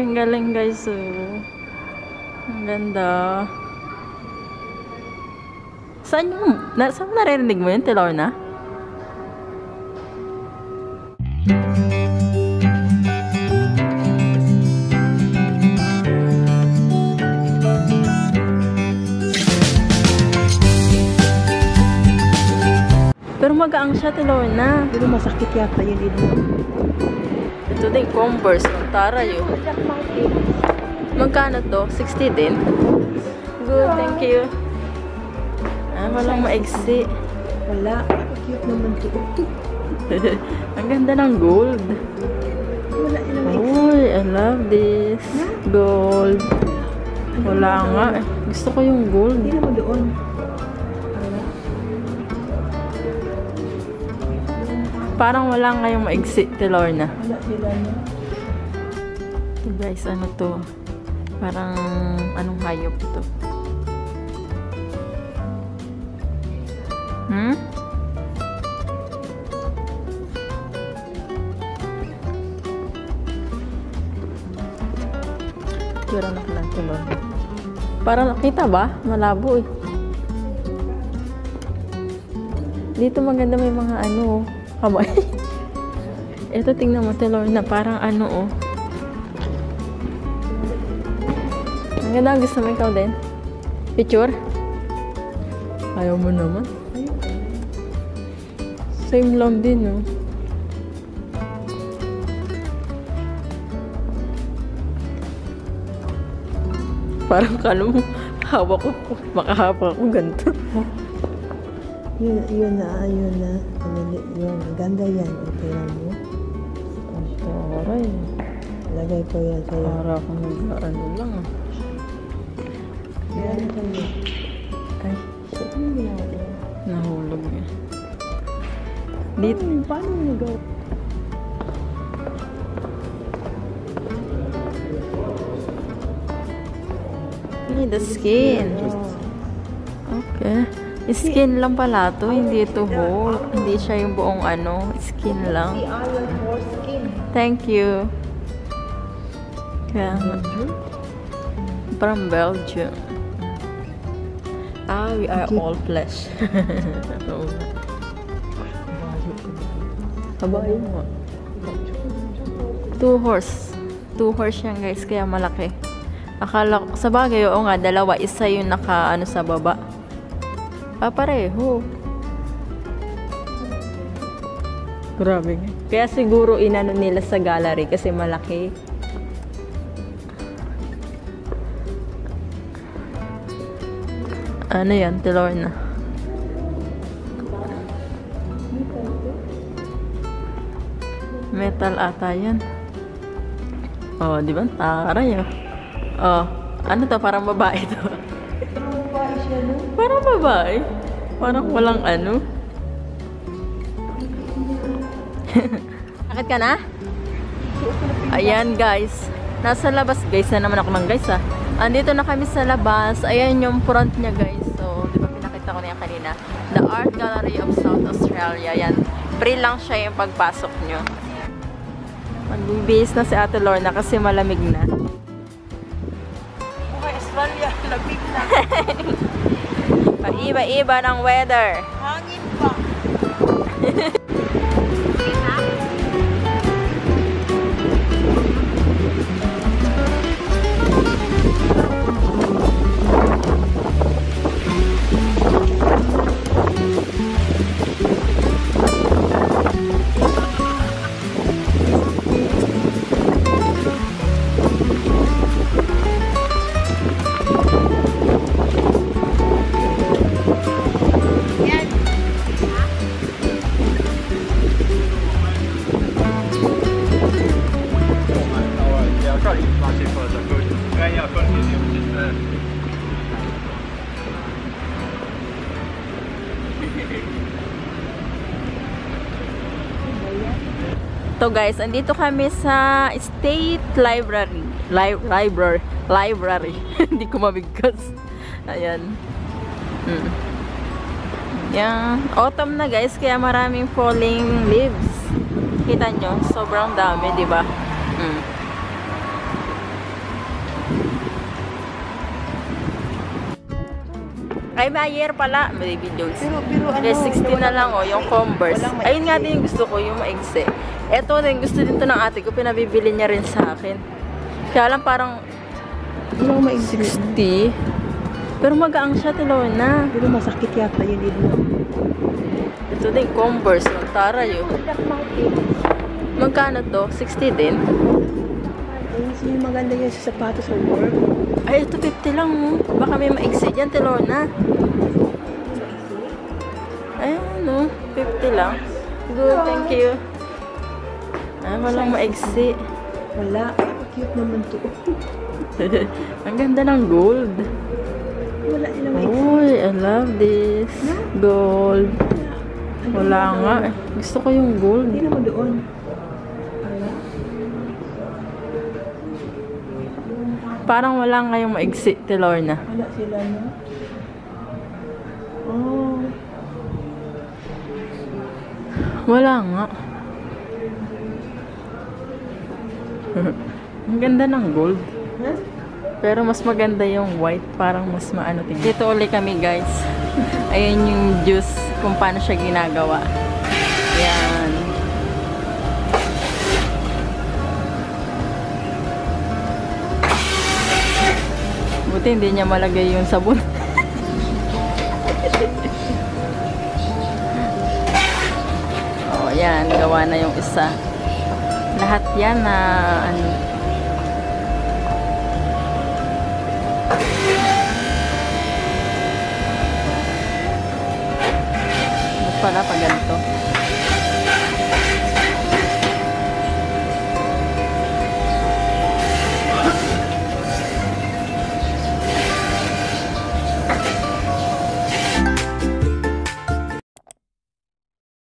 ang galing guys. Oh. Ang ganda. Saan yung, na, saan naririnig mo yun, Tilorna? Pero magaang siya, Tilorna. Pero masakit yata yun dito. Ito din, Converse. Ang tara yun. Black Mountain. Magkano to? 60 din? Good, thank you. Ah, walang maigsi. Wala. Cute naman to. Ang ganda ng gold. Wala ilang Uy, I love this. Gold. Wala nga eh. Gusto ko yung gold. Hindi naman doon. Parang wala nga yung maigsi, Tilorna. Wala sila. Ito guys, ano to? Parang anong hayop to? Hmm? Tira na lang Tilorna. Para nakita ba? Malabo eh. Dito maganda may mga ano, kamay. Ito tingnan mo, Tilorna, parang ano oh. Ang ganda, gusto mo ikaw din? Picture? Ayaw mo naman. Same lang din, no? Parang kala mo, hawak ko, makahawak ko ganito. Yun, yun na, yun na. Ano, yun, ganda yan. Lang mo. Ang taray. Lagay ko yan sa'yo. Para akong nag-ano lang. Yan sa'yo. Ay, Shit, ano ginawa ko? nahulog niya. Dito, Paano, nagawa? The skin. Okay. Skin lang pala to, hindi ito whole. Hindi siya yung buong ano, skin lang. Thank you. Kaya. From Belgium. Ah, we are all flesh. Kabayo. Two horse. Two horse yan guys, kaya malaki. Akala ko, sa bagay, oo nga, dalawa. Isa yung naka, ano, sa baba. Ah, pareho. Grabe. Kaya siguro inano nila sa gallery kasi malaki. Ano yan, Tilorna? Metal ata yan. Oh, di ba? Taray oh. Oh, ano to? Parang babae to. Parang babae. Parang walang ano. Bakit ka na? Ayan guys. Nasa labas guys. Na naman ako ng guys ah. Andito na kami sa labas. Ayan yung front niya guys. So, di ba pinakita ko na yan kanina. The Art Gallery of South Australia. Yan. Free lang siya yung pagpasok nyo. Magbibihis na si Ate Lorna kasi malamig na. Okay, Australia. Labig na. Paiba-iba ng weather. Hangin pa. To guys, andito kami sa State Library. Li library. Library. Hindi ko mabigkas. Ayan. Hmm. Yan. Autumn na guys, kaya maraming falling leaves. Kita nyo, sobrang dami, di ba? Hmm. Kay Mayer pala, Baby Jones. Pero, pero ano, Kaya 60 na lang oh, yung Converse. Ayun nga din yung gusto ko, yung maigsi. Ito din, gusto din to ng ate ko, pinabibili niya rin sa akin. Kaya lang parang Walang maiksi. 60. Pero magaang siya, Tilona. Pero masakit yata yun, Edna. Ito din, Converse, yung Tara yun. Magkano to? 60 din? Yung maganda yan sa sapatos sa work? Ay, ito 50 lang. oh. Baka may maigsi dyan, Tilona. Ayan, no. 50 lang. Good, thank you. Ah, walang maigsi. Wala. Cute naman to. Ang ganda ng gold. Wala nilang maiksi. Uy, I love this. Gold. Wala nga. Gusto ko yung gold. Hindi naman doon. Parang wala nga yung maigsi, Tilorna. Wala sila na. Oh. Wala nga. Ang ganda ng gold. Pero mas maganda yung white. Parang mas maano tingnan. Dito uli kami guys. Ayan yung juice kung paano siya ginagawa. Buti hindi niya malagay yung sabon. oh, ayan. Gawa na yung isa. Lahat yan na ano, Mas pala pag ganito.